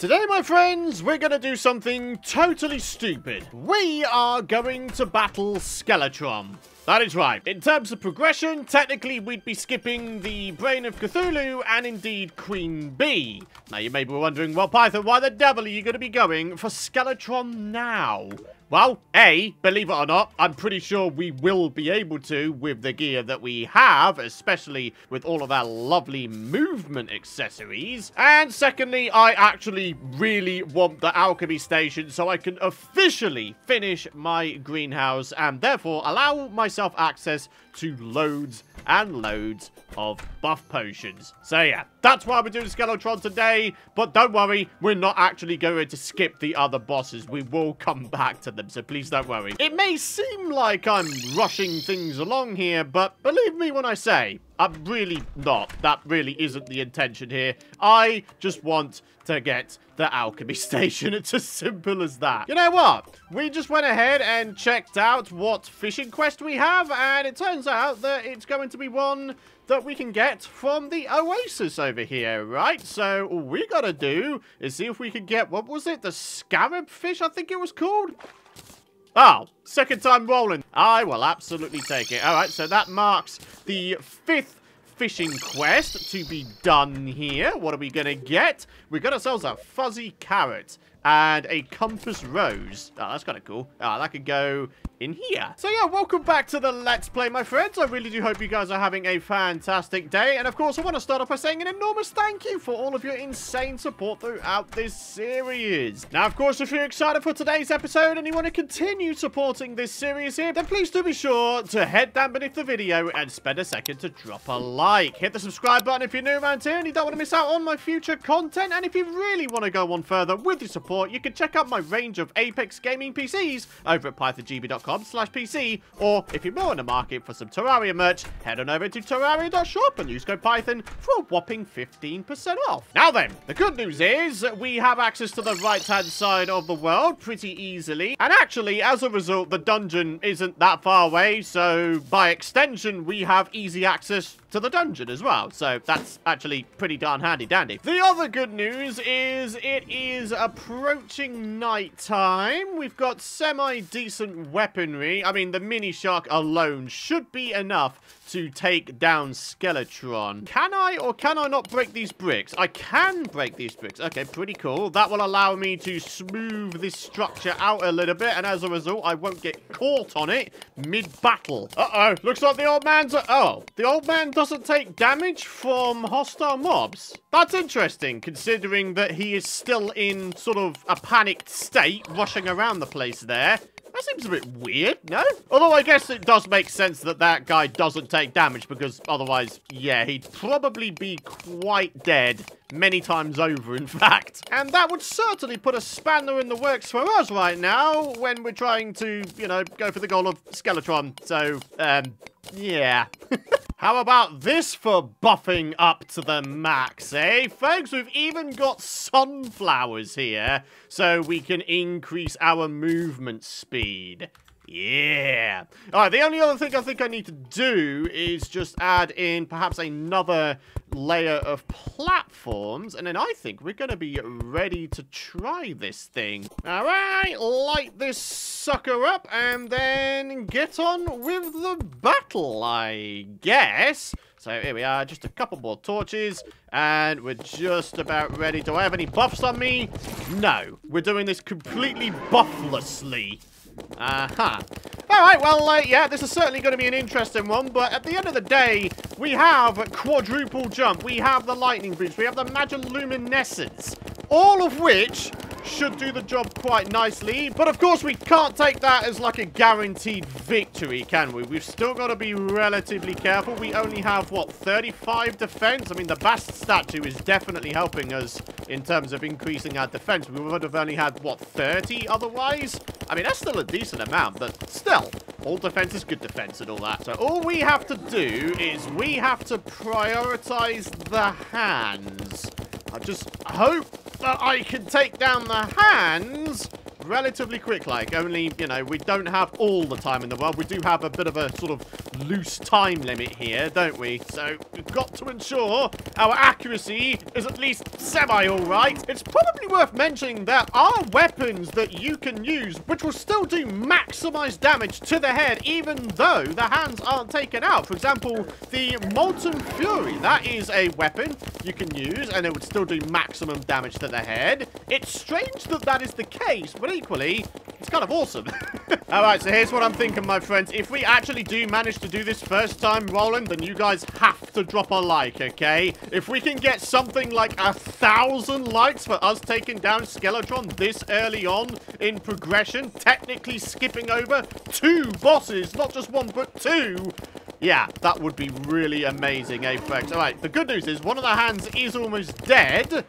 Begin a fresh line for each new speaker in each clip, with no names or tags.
Today, my friends, we're going to do something totally stupid. We are going to battle Skeletron. That is right. In terms of progression, technically we'd be skipping the Brain of Cthulhu and indeed Queen Bee. Now you may be wondering, well Python, why the devil are you going to be going for Skeletron now? Well, A, believe it or not, I'm pretty sure we will be able to with the gear that we have, especially with all of our lovely movement accessories. And secondly, I actually really want the alchemy station so I can officially finish my greenhouse and therefore allow myself access to loads and loads of buff potions. So yeah, that's why we're doing Skeletron today, but don't worry, we're not actually going to skip the other bosses. We will come back to them, so please don't worry. It may seem like I'm rushing things along here, but believe me when I say, I'm really not. That really isn't the intention here. I just want to get the alchemy station. It's as simple as that. You know what? We just went ahead and checked out what fishing quest we have, and it turns out that it's going to be one that we can get from the oasis over here, right? So all we gotta do is see if we can get, what was it? The scarab fish, I think it was called? Oh, second time rolling. I will absolutely take it. All right, so that marks the fifth fishing quest to be done here. What are we going to get? We got ourselves a fuzzy carrot and a compass rose. Oh, that's kind of cool. Oh, that could go in here. So yeah, welcome back to the Let's Play, my friends. I really do hope you guys are having a fantastic day. And of course, I want to start off by saying an enormous thank you for all of your insane support throughout this series. Now, of course, if you're excited for today's episode and you want to continue supporting this series here, then please do be sure to head down beneath the video and spend a second to drop a like. Hit the subscribe button if you're new around here and you don't want to miss out on my future content. And if you really want to go on further with your support, you can check out my range of Apex Gaming PCs over at pythongb.com slash PC, or if you're more in the market for some Terraria merch, head on over to terraria.shop and use code Python for a whopping 15% off. Now then, the good news is we have access to the right-hand side of the world pretty easily, and actually, as a result, the dungeon isn't that far away, so by extension, we have easy access to the dungeon as well. So that's actually pretty darn handy dandy. The other good news is it is approaching night time. We've got semi-decent weaponry. I mean, the mini shark alone should be enough to take down Skeletron. Can I or can I not break these bricks? I can break these bricks. Okay, pretty cool. That will allow me to smooth this structure out a little bit, and as a result, I won't get caught on it mid-battle. Uh-oh, looks like the old man's... Oh, the old man doesn't take damage from hostile mobs. That's interesting, considering that he is still in sort of a panicked state, rushing around the place there. That seems a bit weird, no? Although I guess it does make sense that that guy doesn't take damage because otherwise, yeah, he'd probably be quite dead many times over, in fact. And that would certainly put a spanner in the works for us right now when we're trying to, you know, go for the goal of Skeletron. So, um, yeah. How about this for buffing up to the max, eh? Folks, we've even got sunflowers here, so we can increase our movement speed. Yeah. All right, the only other thing I think I need to do is just add in perhaps another layer of platforms, and then I think we're going to be ready to try this thing. All right, light this sucker up, and then get on with the battle, I guess. So here we are, just a couple more torches, and we're just about ready. Do I have any buffs on me? No, we're doing this completely bufflessly. Uh-huh. All right, well, uh, yeah, this is certainly going to be an interesting one, but at the end of the day, we have quadruple jump, we have the lightning boost, we have the magiluminescence, all of which should do the job quite nicely. But of course, we can't take that as like a guaranteed victory, can we? We've still got to be relatively careful. We only have, what, 35 defense? I mean, the Bast statue is definitely helping us in terms of increasing our defense. We would have only had, what, 30 otherwise? I mean, that's still a decent amount, but still, all defense is good defense and all that. So all we have to do is we have to prioritize the hands. I just hope that I can take down the hands relatively quick, like, only, you know, we don't have all the time in the world. We do have a bit of a sort of loose time limit here, don't we? So, we've got to ensure our accuracy is at least semi alright. It's probably worth mentioning there are weapons that you can use which will still do maximized damage to the head even though the hands aren't taken out. For example, the Molten Fury, that is a weapon you can use and it would still do maximum damage to the head. It's strange that that is the case, but equally, it's kind of awesome. Alright, so here's what I'm thinking, my friends. If we actually do manage to do this first time rolling, then you guys have to drop a like, okay? If we can get something like a thousand likes for us taking down Skeletron this early on in progression, technically skipping over two bosses, not just one, but two, yeah, that would be really amazing, Apex. All right, the good news is one of the hands is almost dead.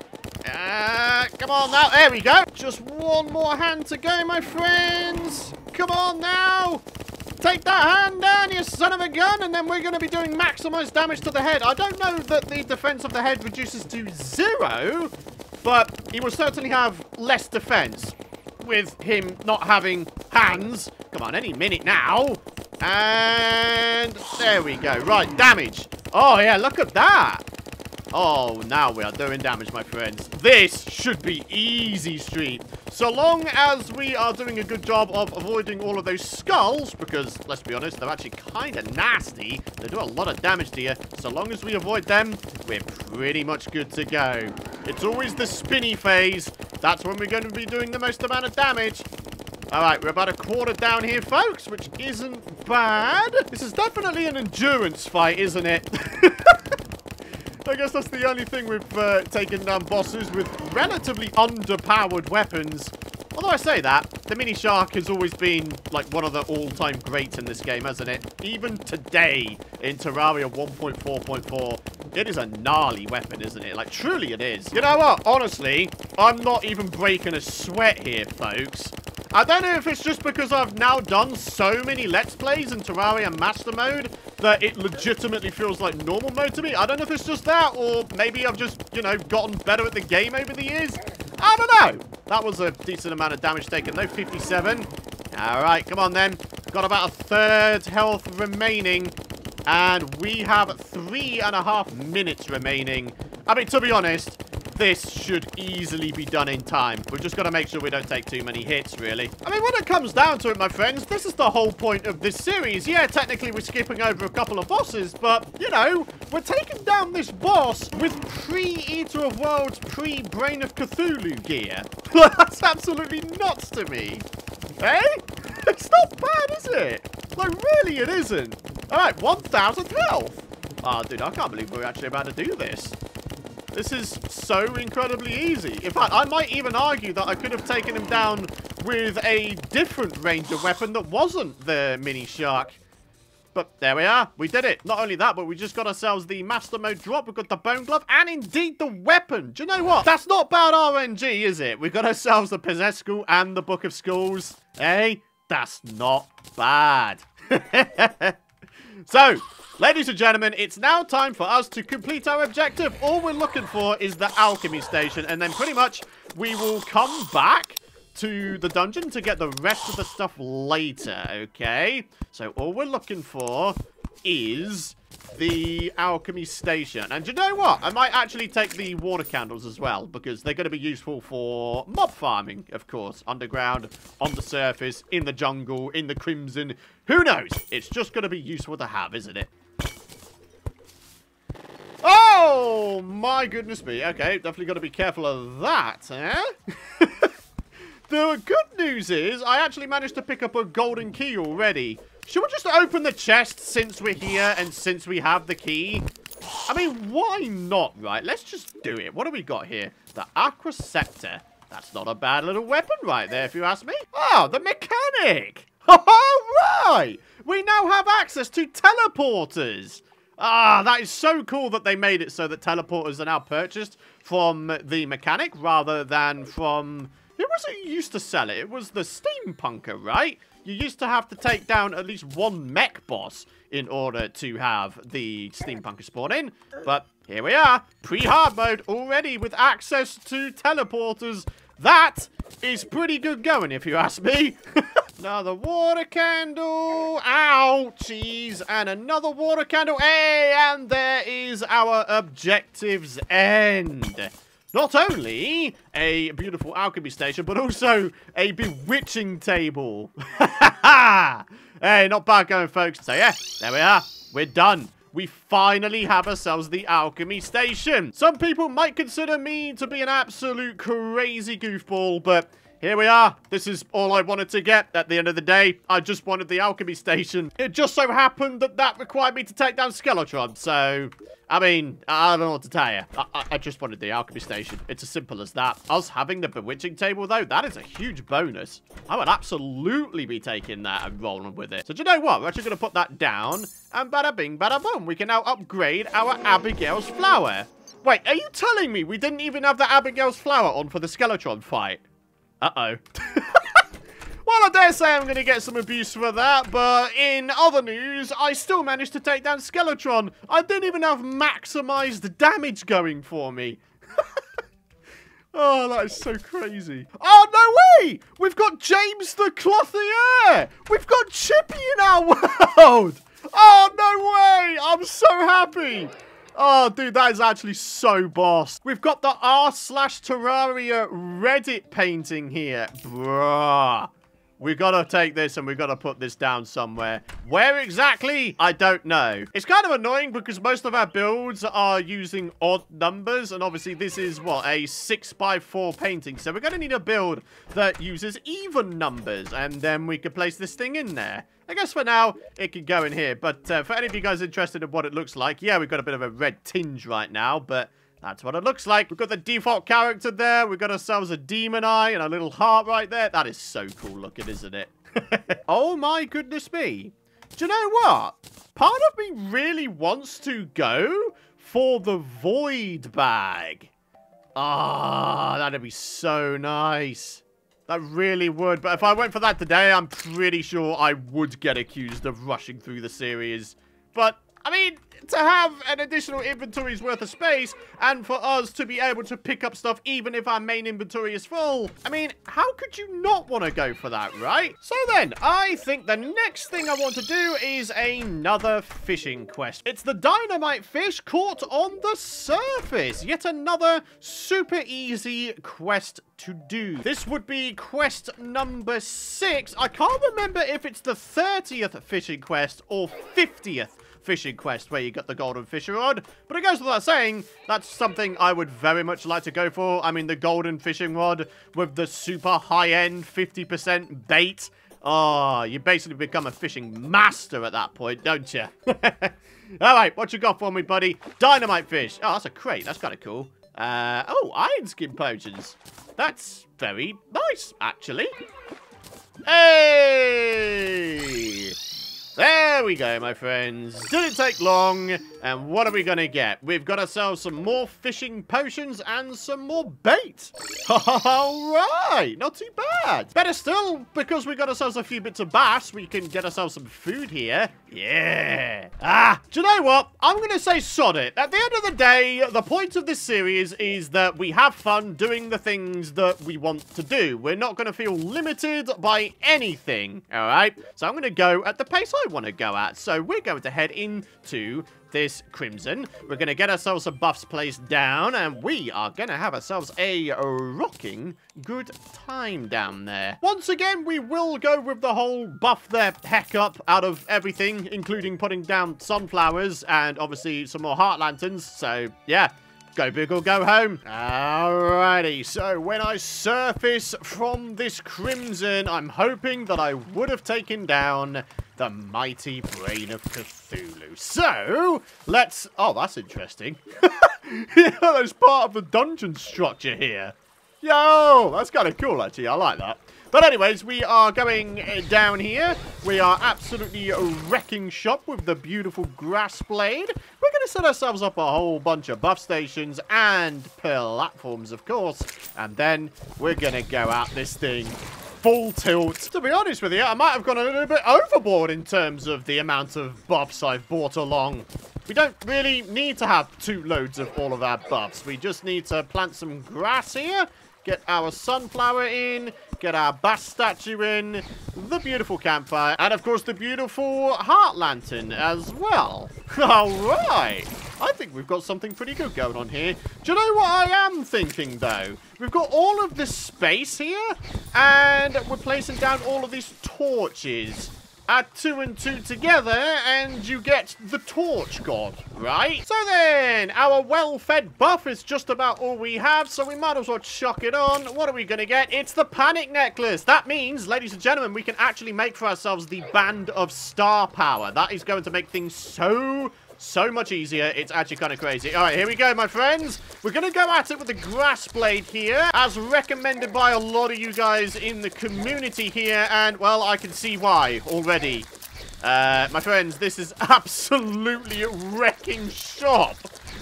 Uh, come on now. There we go. Just one more hand to go, my friends. Come on now. Take that hand down, you son of a gun, and then we're going to be doing maximized damage to the head. I don't know that the defense of the head reduces to zero, but he will certainly have less defense with him not having hands. Come on, any minute now. And there we go. Right, damage. Oh, yeah, look at that. Oh, now we are doing damage, my friends. This should be easy street. So long as we are doing a good job of avoiding all of those skulls, because, let's be honest, they're actually kind of nasty. They do a lot of damage to you. So long as we avoid them, we're pretty much good to go. It's always the spinny phase. That's when we're going to be doing the most amount of damage. Alright, we're about a quarter down here, folks, which isn't bad. This is definitely an endurance fight, isn't it? I guess that's the only thing we've uh, taken down bosses with relatively underpowered weapons. Although I say that, the Mini Shark has always been, like, one of the all-time greats in this game, hasn't it? Even today, in Terraria 1.4.4, it is a gnarly weapon, isn't it? Like, truly it is. You know what? Honestly, I'm not even breaking a sweat here, folks. I don't know if it's just because I've now done so many Let's Plays in Terraria Master Mode that it legitimately feels like normal mode to me. I don't know if it's just that or maybe I've just, you know, gotten better at the game over the years. I don't know. That was a decent amount of damage taken though, 57. All right, come on then. Got about a third health remaining. And we have three and a half minutes remaining. I mean, to be honest, this should easily be done in time. We've just got to make sure we don't take too many hits, really. I mean, when it comes down to it, my friends, this is the whole point of this series. Yeah, technically we're skipping over a couple of bosses, but, you know, we're taking down this boss with pre-Eater of Worlds, pre-Brain of Cthulhu gear. That's absolutely nuts to me. Hey? Eh? It's not bad, is it? Like, really, it isn't. All right, 1,000 health. Oh, dude, I can't believe we're actually about to do this. This is so incredibly easy. In fact, I might even argue that I could have taken him down with a different ranger weapon that wasn't the mini shark. But there we are. We did it. Not only that, but we just got ourselves the master mode drop. We've got the bone glove and indeed the weapon. Do you know what? That's not bad RNG, is it? We've got ourselves the possessed skull and the book of skulls. Hey, that's not bad. so, Ladies and gentlemen, it's now time for us to complete our objective. All we're looking for is the alchemy station, and then pretty much we will come back to the dungeon to get the rest of the stuff later, okay? So all we're looking for is the alchemy station. And you know what? I might actually take the water candles as well, because they're going to be useful for mob farming, of course. Underground, on the surface, in the jungle, in the crimson. Who knows? It's just going to be useful to have, isn't it? Oh, my goodness me. Okay, definitely got to be careful of that, eh? the good news is I actually managed to pick up a golden key already. Should we just open the chest since we're here and since we have the key? I mean, why not, right? Let's just do it. What do we got here? The Aqua Scepter. That's not a bad little weapon right there, if you ask me. Oh, the mechanic. Oh, right. We now have access to teleporters. Ah, that is so cool that they made it so that teleporters are now purchased from the mechanic rather than from... Who was it used to sell it? It was the steampunker, right? You used to have to take down at least one mech boss in order to have the steampunker spawn in. But here we are, pre-hard mode already with access to teleporters. That is pretty good going, if you ask me. another water candle. Ouchies. And another water candle. Hey, and there is our objectives end. Not only a beautiful alchemy station, but also a bewitching table. hey, not bad going, folks. So, yeah, there we are. We're done. We finally have ourselves the alchemy station. Some people might consider me to be an absolute crazy goofball, but here we are. This is all I wanted to get at the end of the day. I just wanted the alchemy station. It just so happened that that required me to take down Skeletron. So, I mean, I don't know what to tell you. I, I, I just wanted the alchemy station. It's as simple as that. Us having the bewitching table, though, that is a huge bonus. I would absolutely be taking that and rolling with it. So, do you know what? We're actually going to put that down. And bada bing, bada boom. We can now upgrade our Abigail's flower. Wait, are you telling me we didn't even have the Abigail's flower on for the Skeletron fight? Uh-oh. well, I dare say I'm going to get some abuse for that, but in other news, I still managed to take down Skeletron. I didn't even have maximized damage going for me. oh, that is so crazy. Oh, no way! We've got James the Clothier! We've got Chippy in our world! Oh, no way! I'm so happy! Oh, dude, that is actually so boss. We've got the r slash Terraria Reddit painting here. Bruh. We gotta take this and we've gotta put this down somewhere. Where exactly? I don't know. It's kind of annoying because most of our builds are using odd numbers. And obviously this is, what, a 6x4 painting. So we're gonna need a build that uses even numbers. And then we could place this thing in there. I guess for now, it can go in here. But uh, for any of you guys interested in what it looks like, yeah, we've got a bit of a red tinge right now. But that's what it looks like. We've got the default character there. We've got ourselves a demon eye and a little heart right there. That is so cool looking, isn't it? oh my goodness me. Do you know what? Part of me really wants to go for the void bag. Ah, oh, that'd be so nice. That really would. But if I went for that today, I'm pretty sure I would get accused of rushing through the series. But, I mean, to have an additional inventory's worth of space and for us to be able to pick up stuff even if our main inventory is full. I mean, how could you not want to go for that, right? So then, I think the next thing I want to do is another fishing quest. It's the dynamite fish caught on the surface. Yet another super easy quest to do. This would be quest number six. I can't remember if it's the 30th fishing quest or 50th fishing quest where you got the golden fisher rod. But it goes without saying, that's something I would very much like to go for. I mean, the golden fishing rod with the super high-end 50% bait. Oh, you basically become a fishing master at that point, don't you? All right, what you got for me, buddy? Dynamite fish. Oh, that's a crate. That's kind of cool. Uh, oh, iron skin potions. That's very nice, actually. Hey! There we go, my friends. Didn't take long. And what are we going to get? We've got ourselves some more fishing potions and some more bait. All right. Not too bad. Better still, because we got ourselves a few bits of bass, we can get ourselves some food here. Yeah. Ah, do you know what? I'm going to say sod it. At the end of the day, the point of this series is that we have fun doing the things that we want to do. We're not going to feel limited by anything. All right. So I'm going to go at the pace I want to go at. So we're going to head into this Crimson. We're going to get ourselves some buffs placed down, and we are going to have ourselves a rocking good time down there. Once again, we will go with the whole buff their heck up out of everything, including putting down sunflowers and obviously some more heart lanterns. So, yeah. Go big or go home. Alrighty, so when I surface from this Crimson, I'm hoping that I would have taken down the mighty brain of Cthulhu. So, let's... Oh, that's interesting. yeah, that's part of the dungeon structure here. Yo, that's kind of cool, actually. I like that. But anyways, we are going uh, down here. We are absolutely wrecking shop with the beautiful grass blade. We're going to set ourselves up a whole bunch of buff stations and platforms, of course. And then we're going to go out this thing full tilt. To be honest with you, I might have gone a little bit overboard in terms of the amount of buffs I've brought along. We don't really need to have two loads of all of our buffs. We just need to plant some grass here get our sunflower in, get our Bast statue in, the beautiful campfire, and of course the beautiful heart lantern as well. Alright! I think we've got something pretty good going on here. Do you know what I am thinking, though? We've got all of this space here, and we're placing down all of these torches. Add two and two together, and you get the Torch God, right? So then, our well-fed buff is just about all we have, so we might as well chuck it on. What are we going to get? It's the Panic Necklace. That means, ladies and gentlemen, we can actually make for ourselves the Band of Star Power. That is going to make things so so much easier. It's actually kind of crazy. All right, here we go, my friends. We're going to go at it with the grass blade here, as recommended by a lot of you guys in the community here. And, well, I can see why already. Uh, my friends, this is absolutely a wrecking shop.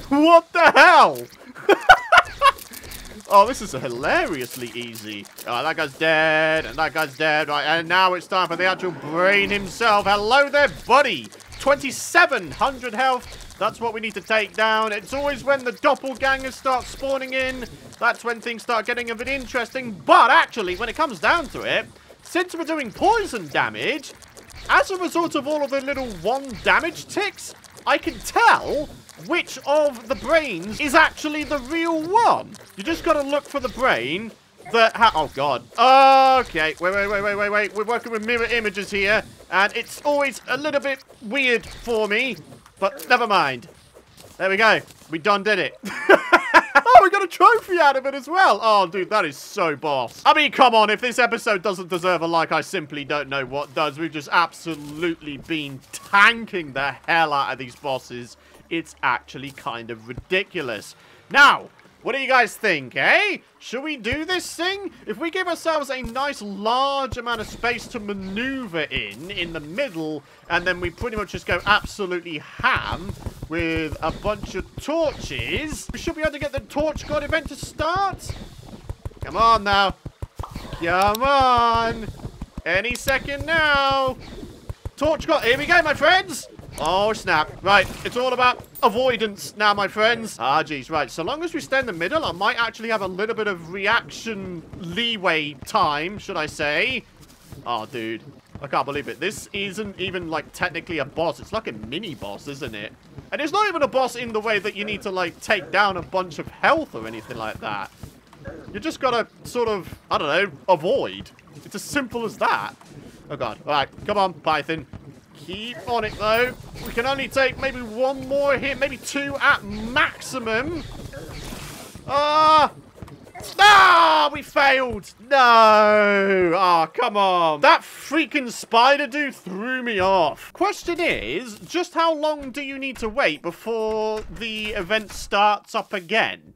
What the hell? oh, this is hilariously easy. Oh, that guy's dead, and that guy's dead. Right, and now it's time for the actual brain himself. Hello there, buddy. 2,700 health. That's what we need to take down. It's always when the doppelgangers start spawning in. That's when things start getting a bit interesting. But actually, when it comes down to it, since we're doing poison damage, as a result of all of the little one damage ticks, I can tell which of the brains is actually the real one. You just got to look for the brain that Oh, God. Okay. Wait, wait, wait, wait, wait, wait. We're working with mirror images here. And it's always a little bit weird for me. But never mind. There we go. We done did it. oh, we got a trophy out of it as well. Oh, dude, that is so boss. I mean, come on. If this episode doesn't deserve a like, I simply don't know what does. We've just absolutely been tanking the hell out of these bosses. It's actually kind of ridiculous. Now, what do you guys think, eh? Should we do this thing? If we give ourselves a nice large amount of space to maneuver in, in the middle, and then we pretty much just go absolutely ham with a bunch of torches, we should be able to get the Torch God event to start. Come on now. Come on. Any second now. Torch God, here we go, my friends. Oh, snap. Right, it's all about avoidance now, my friends. Ah, geez, right. So long as we stay in the middle, I might actually have a little bit of reaction leeway time, should I say. Oh, dude. I can't believe it. This isn't even, like, technically a boss. It's like a mini-boss, isn't it? And it's not even a boss in the way that you need to, like, take down a bunch of health or anything like that. You just gotta sort of, I don't know, avoid. It's as simple as that. Oh, God. All right, come on, Python. Keep on it, though. We can only take maybe one more hit, maybe two at maximum. Ah! Ah, we failed. No. Ah, oh, come on. That freaking spider dude threw me off. Question is, just how long do you need to wait before the event starts up again?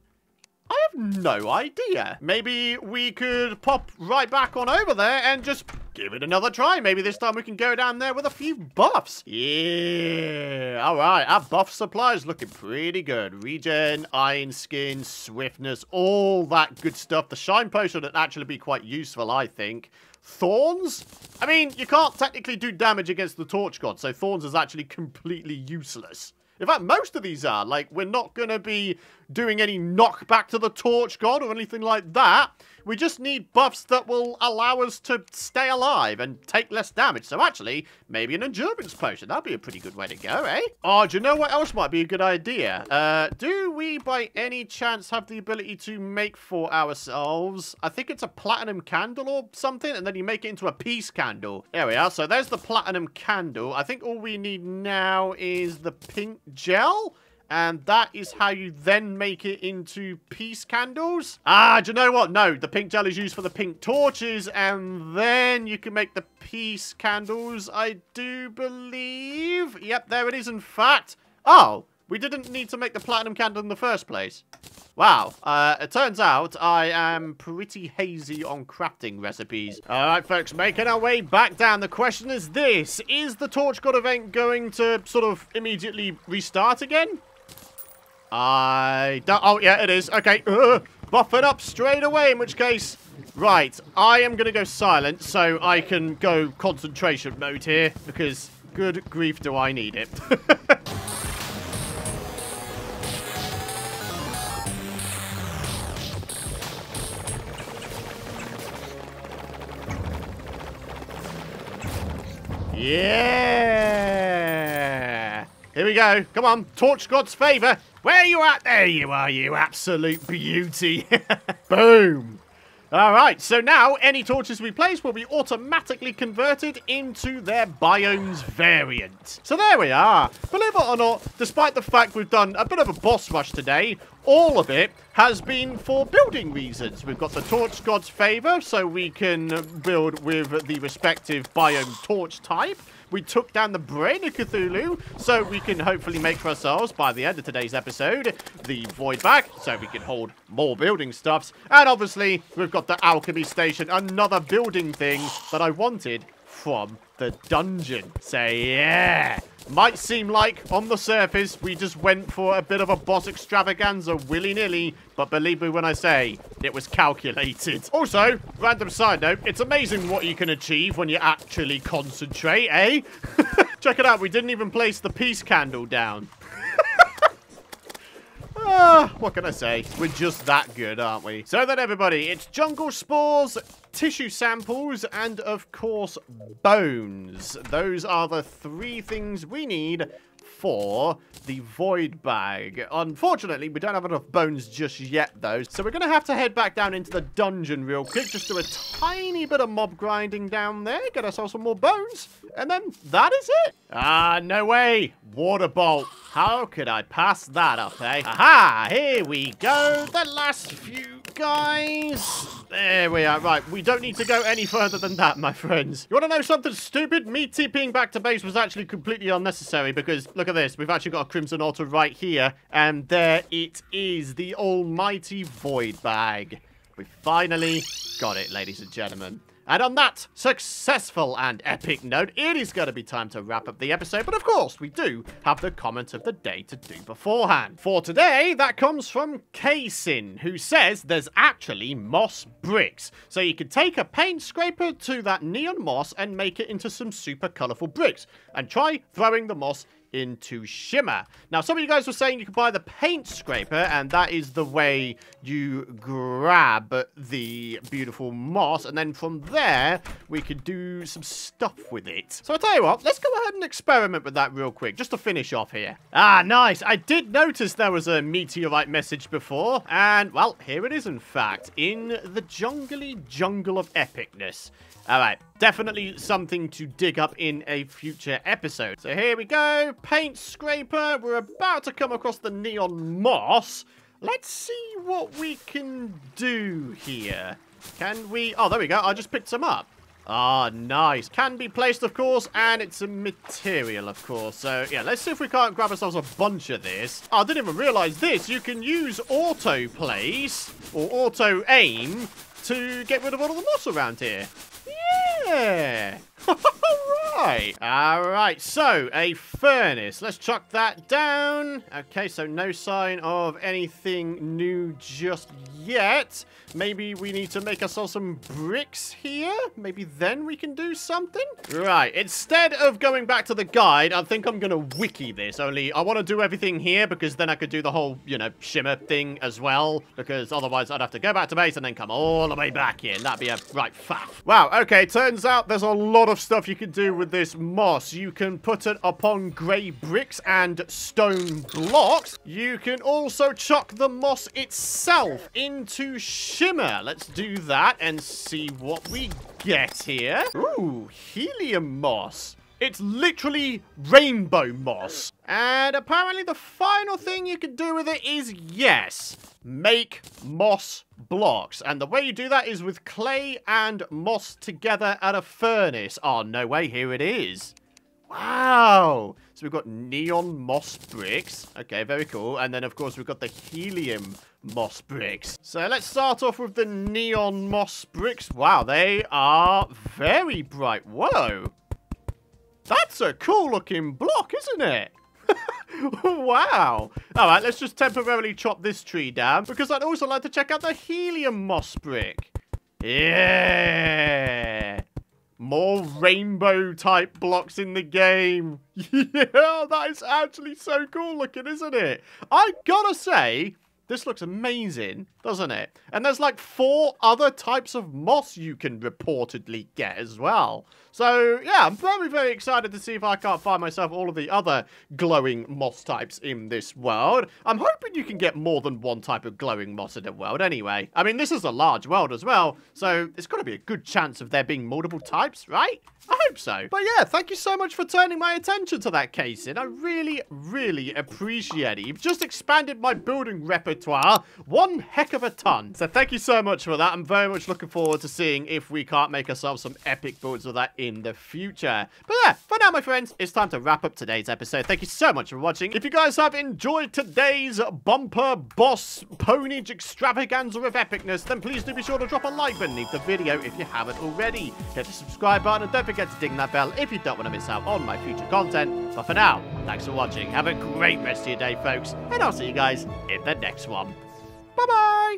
I have no idea. Maybe we could pop right back on over there and just give it another try. Maybe this time we can go down there with a few buffs. Yeah. All right. Our buff supply is looking pretty good. Regen, iron skin, swiftness, all that good stuff. The shine potion would actually be quite useful, I think. Thorns? I mean, you can't technically do damage against the Torch God, so Thorns is actually completely useless. In fact, most of these are. Like, we're not going to be doing any knockback to the Torch God or anything like that. We just need buffs that will allow us to stay alive and take less damage. So actually, maybe an endurance potion. That'd be a pretty good way to go, eh? Oh, do you know what else might be a good idea? Uh, do we by any chance have the ability to make for ourselves? I think it's a platinum candle or something, and then you make it into a peace candle. There we are. So there's the platinum candle. I think all we need now is the pink gel. And that is how you then make it into peace candles. Ah, do you know what? No, the pink gel is used for the pink torches. And then you can make the peace candles, I do believe. Yep, there it is, in fact. Oh, we didn't need to make the platinum candle in the first place. Wow, uh, it turns out I am pretty hazy on crafting recipes. All right, folks, making our way back down. The question is this. Is the Torch God event going to sort of immediately restart again? I don't... Oh, yeah, it is. Okay. Uh, buff it up straight away, in which case... Right. I am going to go silent so I can go concentration mode here because good grief do I need it. Yeah! Here we go. Come on, torch God's favor. Where you at? There you are, you absolute beauty. Boom. All right, so now any torches we place will be automatically converted into their biomes variant. So there we are. Believe it or not, despite the fact we've done a bit of a boss rush today, all of it has been for building reasons. We've got the Torch God's Favor, so we can build with the respective biome torch type. We took down the Brain of Cthulhu, so we can hopefully make for ourselves, by the end of today's episode, the Void Bag, so we can hold more building stuffs. And obviously, we've got the Alchemy Station, another building thing that I wanted from the dungeon. Say, yeah, might seem like on the surface we just went for a bit of a boss extravaganza willy-nilly, but believe me when I say it was calculated. Also, random side note, it's amazing what you can achieve when you actually concentrate, eh? Check it out, we didn't even place the peace candle down. Ah, what can I say? We're just that good, aren't we? So then, everybody, it's jungle spores, tissue samples, and, of course, bones. Those are the three things we need for the void bag. Unfortunately, we don't have enough bones just yet, though, so we're going to have to head back down into the dungeon real quick, just do a tiny bit of mob grinding down there, get ourselves some more bones, and then that is it. Ah, no way. Water bolt. How could I pass that up, eh? Aha, here we go. The last few guys. There we are. Right, we don't need to go any further than that, my friends. You want to know something stupid? Me TPing back to base was actually completely unnecessary because, look at this. We've actually got a Crimson Altar right here. And there it is, the almighty Void Bag. We finally got it, ladies and gentlemen. And on that successful and epic note, it is going to be time to wrap up the episode. But of course, we do have the comment of the day to do beforehand. For today, that comes from Kaysin, who says there's actually moss bricks. So you can take a paint scraper to that neon moss and make it into some super colorful bricks. And try throwing the moss into Shimmer. Now, some of you guys were saying you could buy the paint scraper, and that is the way you grab the beautiful moss, and then from there, we could do some stuff with it. So I'll tell you what, let's go ahead and experiment with that real quick, just to finish off here. Ah, nice. I did notice there was a meteorite message before, and, well, here it is, in fact, in the jungly jungle of epicness. All right, definitely something to dig up in a future episode. So here we go, paint scraper. We're about to come across the neon moss. Let's see what we can do here. Can we... Oh, there we go. I just picked some up. Ah, nice. Can be placed, of course, and it's a material, of course. So, yeah, let's see if we can't grab ourselves a bunch of this. Oh, I didn't even realize this. You can use auto place or auto aim to get rid of all of the moss around here. Yeah. Alright. Alright, so a furnace. Let's chuck that down. Okay, so no sign of anything new just yet. Maybe we need to make ourselves some bricks here. Maybe then we can do something. Right, instead of going back to the guide, I think I'm going to wiki this. Only I want to do everything here because then I could do the whole, you know, shimmer thing as well. Because otherwise I'd have to go back to base and then come all the way back here. And that'd be a right faff. Wow, okay, turns out there's a lot of stuff you can do with this moss. You can put it upon grey bricks and stone blocks. You can also chuck the moss itself into shimmer. Let's do that and see what we get here. Ooh, helium moss. It's literally rainbow moss. And apparently the final thing you can do with it is, yes, make moss blocks. And the way you do that is with clay and moss together at a furnace. Oh, no way, here it is. Wow. So we've got neon moss bricks. Okay, very cool. And then, of course, we've got the helium moss bricks. So let's start off with the neon moss bricks. Wow, they are very bright. Whoa. That's a cool looking block, isn't it? wow. All right, let's just temporarily chop this tree down because I'd also like to check out the helium moss brick. Yeah. More rainbow type blocks in the game. yeah, that is actually so cool looking, isn't it? I gotta say, This looks amazing, doesn't it? And there's like four other types of moss you can reportedly get as well. So, yeah, I'm very, very excited to see if I can't find myself all of the other glowing moss types in this world. I'm hoping you can get more than one type of glowing moss in the world anyway. I mean, this is a large world as well, so there's got to be a good chance of there being multiple types, right? I hope so. But yeah, thank you so much for turning my attention to that, Kaysen. I really, really appreciate it. You've just expanded my building repertoire one heck of a ton. So thank you so much for that. I'm very much looking forward to seeing if we can't make ourselves some epic builds of that in the future. But yeah, for now, my friends, it's time to wrap up today's episode. Thank you so much for watching. If you guys have enjoyed today's bumper boss ponage extravaganza of epicness, then please do be sure to drop a like beneath the video if you haven't already. Hit the subscribe button and don't forget to ding that bell if you don't want to miss out on my future content. But for now, thanks for watching. Have a great rest of your day, folks, and I'll see you guys in the next one. Bye-bye!